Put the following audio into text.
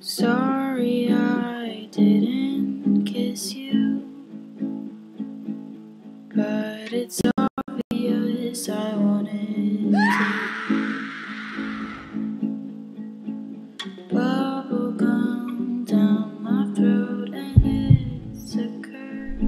Sorry I didn't kiss you, but it's obvious I wanted to. Bubble gum down my throat, and it's a curse.